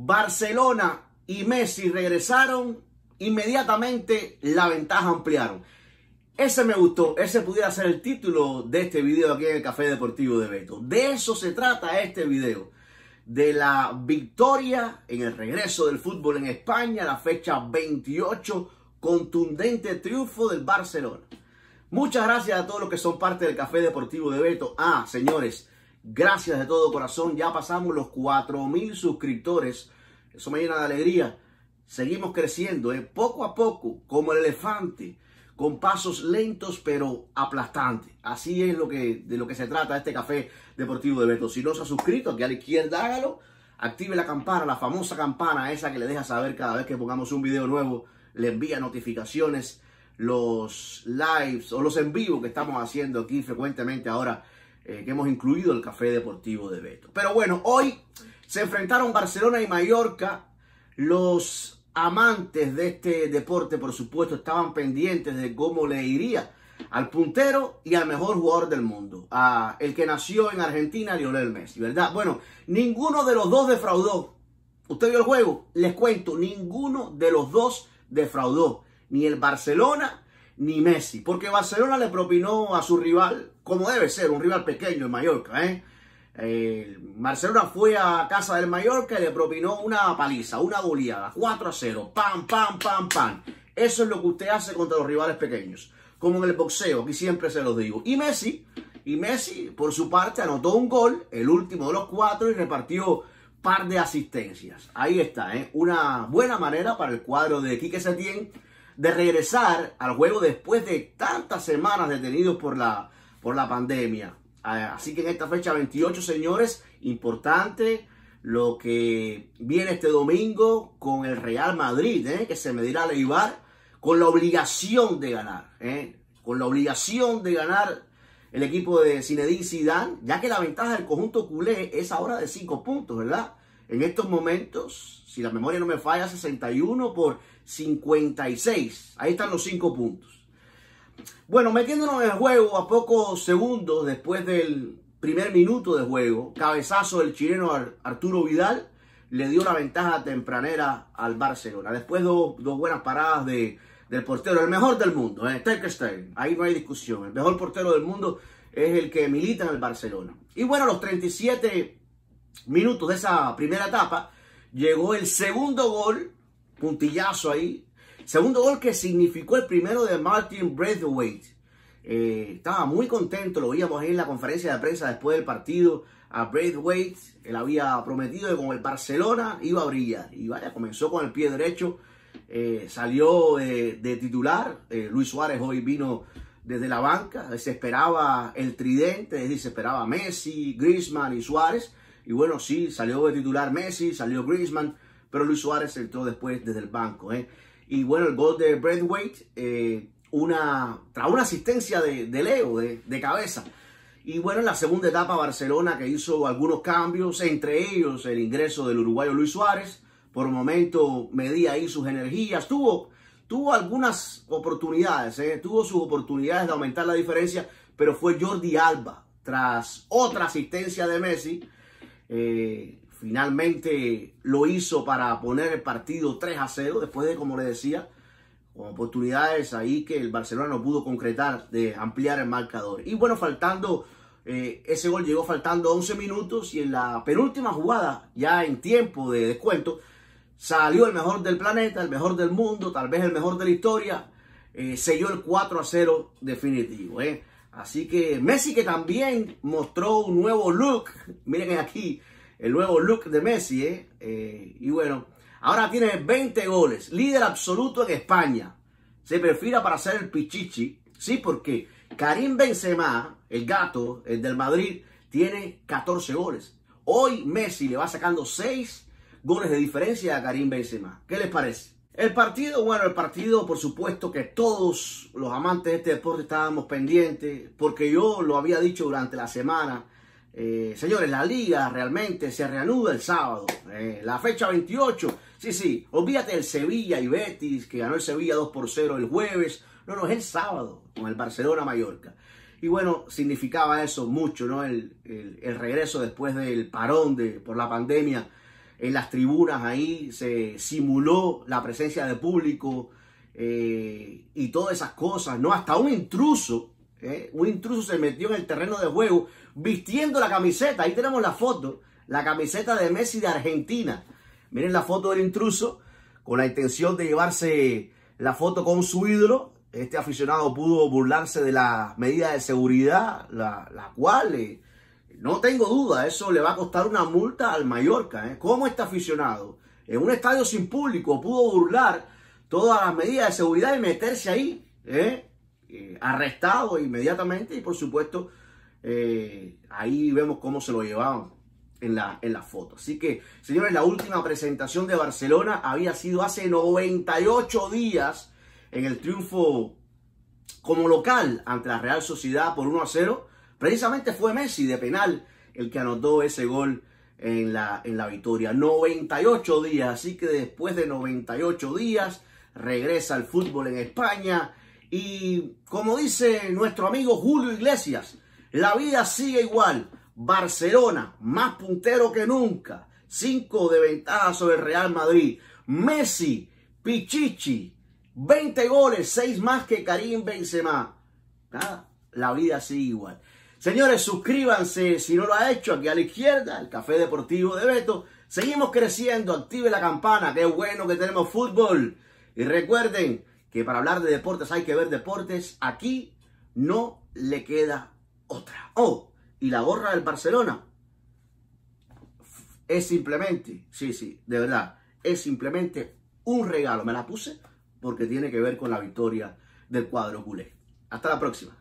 Barcelona y Messi regresaron, inmediatamente la ventaja ampliaron. Ese me gustó, ese pudiera ser el título de este video aquí en el Café Deportivo de Beto. De eso se trata este video, de la victoria en el regreso del fútbol en España, la fecha 28, contundente triunfo del Barcelona. Muchas gracias a todos los que son parte del Café Deportivo de Beto. Ah, señores, gracias de todo corazón, ya pasamos los 4.000 suscriptores, eso me llena de alegría. Seguimos creciendo, ¿eh? poco a poco, como el elefante con pasos lentos pero aplastantes. Así es lo que, de lo que se trata este café deportivo de Beto. Si no se ha suscrito, aquí a la izquierda hágalo, active la campana, la famosa campana esa que le deja saber cada vez que pongamos un video nuevo, le envía notificaciones, los lives o los en vivo que estamos haciendo aquí frecuentemente ahora eh, que hemos incluido el café deportivo de Beto. Pero bueno, hoy se enfrentaron Barcelona y Mallorca, los amantes de este deporte, por supuesto, estaban pendientes de cómo le iría al puntero y al mejor jugador del mundo, a el que nació en Argentina, Lionel Messi, ¿verdad? Bueno, ninguno de los dos defraudó. ¿Usted vio el juego? Les cuento, ninguno de los dos defraudó, ni el Barcelona ni Messi, porque Barcelona le propinó a su rival, como debe ser, un rival pequeño en Mallorca, ¿eh? Barcelona fue a casa del Mallorca y le propinó una paliza, una goleada, 4 a 0, pam, pam, pam, pam. Eso es lo que usted hace contra los rivales pequeños, como en el boxeo, aquí siempre se los digo. Y Messi, y Messi, por su parte, anotó un gol, el último de los cuatro, y repartió par de asistencias. Ahí está, ¿eh? una buena manera para el cuadro de Quique Setién de regresar al juego después de tantas semanas detenidos por la, por la pandemia. Ah, así que en esta fecha 28, señores, importante lo que viene este domingo con el Real Madrid, ¿eh? que se medirá a Leibar con la obligación de ganar, ¿eh? con la obligación de ganar el equipo de Zinedine Zidane, ya que la ventaja del conjunto culé es ahora de 5 puntos, ¿verdad? En estos momentos, si la memoria no me falla, 61 por 56. Ahí están los 5 puntos. Bueno, metiéndonos en el juego a pocos segundos después del primer minuto de juego, cabezazo del chileno Arturo Vidal le dio una ventaja tempranera al Barcelona. Después dos, dos buenas paradas de, del portero, el mejor del mundo, ¿eh? Stein. Ahí no hay discusión. El mejor portero del mundo es el que milita en el Barcelona. Y bueno, los 37 minutos de esa primera etapa, llegó el segundo gol, puntillazo ahí, Segundo gol que significó el primero de Martin Braithwaite. Eh, estaba muy contento, lo veíamos ahí en la conferencia de prensa después del partido a Braithwaite. Él había prometido que con el Barcelona iba a brillar. Y vaya, comenzó con el pie derecho, eh, salió de, titular. Eh, Luis Suárez hoy vino desde la banca, se esperaba el tridente, se esperaba Messi, Griezmann y Suárez. Y bueno, sí, salió de titular Messi, salió Griezmann, pero Luis Suárez entró después desde el banco. ¿eh? Y bueno, el gol de Braithwaite, eh, una, tras una asistencia de, Leo, de, cabeza. Y bueno, en la segunda etapa Barcelona que hizo algunos cambios, entre ellos el ingreso del uruguayo Luis Suárez. Por un momento medía ahí sus energías, tuvo, tuvo algunas oportunidades, eh, tuvo sus oportunidades de aumentar la diferencia, pero fue Jordi Alba, tras otra asistencia de Messi, eh, Finalmente lo hizo para poner el partido 3 a 0, después de, como le decía, oportunidades ahí que el Barcelona no pudo concretar de ampliar el marcador. Y bueno, faltando, eh, ese gol llegó faltando 11 minutos y en la penúltima jugada, ya en tiempo de descuento, salió el mejor del planeta, el mejor del mundo, tal vez el mejor de la historia, eh, selló el 4 a 0 definitivo. ¿eh? Así que Messi que también mostró un nuevo look, miren aquí, el nuevo look de Messi. ¿eh? ¿eh? y bueno, ahora tiene 20 goles, líder absoluto en España. Se perfila para ser el Pichichi, sí, porque Karim Benzema, el gato, el del Madrid, tiene 14 goles. Hoy Messi le va sacando 6 goles de diferencia a Karim Benzema. ¿Qué les parece? El partido, bueno, el partido, por supuesto que todos los amantes de este deporte estábamos pendientes, porque yo lo había dicho durante la semana, eh, señores, la liga realmente se reanuda el sábado, eh, la fecha 28. Sí, sí, olvídate del Sevilla y Betis, que ganó el Sevilla 2 por 0 el jueves. No, no, es el sábado con el Barcelona-Mallorca. Y bueno, significaba eso mucho, ¿no? El, regreso después del parón de, por la pandemia en las tribunas ahí se simuló la presencia de público eh, y todas esas cosas, ¿no? Hasta un intruso, ¿eh? un intruso se metió en el terreno de juego vistiendo la camiseta, ahí tenemos la foto, la camiseta de Messi de Argentina. Miren la foto del intruso con la intención de llevarse la foto con su ídolo. Este aficionado pudo burlarse de la medida de seguridad, la, la cual... Eh, no tengo duda, eso le va a costar una multa al Mallorca. ¿eh? ¿Cómo este aficionado en un estadio sin público pudo burlar todas las medidas de seguridad y meterse ahí? ¿eh? Eh, arrestado inmediatamente y por supuesto eh, ahí vemos cómo se lo llevaban en la, en la foto. Así que, señores, la última presentación de Barcelona había sido hace 98 días en el triunfo como local ante la Real Sociedad por 1 a 0 Precisamente fue Messi de penal el que anotó ese gol en la, en la victoria. 98 días, así que después de 98 días regresa al fútbol en España. Y como dice nuestro amigo Julio Iglesias, la vida sigue igual. Barcelona, más puntero que nunca. 5 de ventaja sobre el Real Madrid. Messi, Pichichi, 20 goles, 6 más que Karim Benzema. La vida sigue igual. Señores, suscríbanse si no lo ha hecho aquí a la izquierda, el Café Deportivo de Beto. Seguimos creciendo, active la campana, qué bueno que tenemos fútbol. Y recuerden que para hablar de deportes hay que ver deportes. Aquí no le queda otra. Oh, y la gorra del Barcelona es simplemente, sí, sí, de verdad, es simplemente un regalo. Me la puse porque tiene que ver con la victoria del cuadro culé. Hasta la próxima.